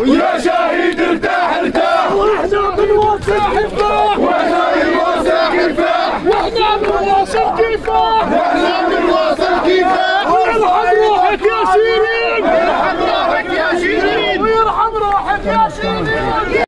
ويا شهيد ارتاح ارتاح. وإحنا من بنواسع كفاح. وإحنا من بنواسع كفاح. وإحنا من بنواسع كفاح. وإحنا من بنواسع كفاح. ويرحم روحك يا شيرين. ويرحم روحك يا شيرين. ويرحم روحك يا شيرين.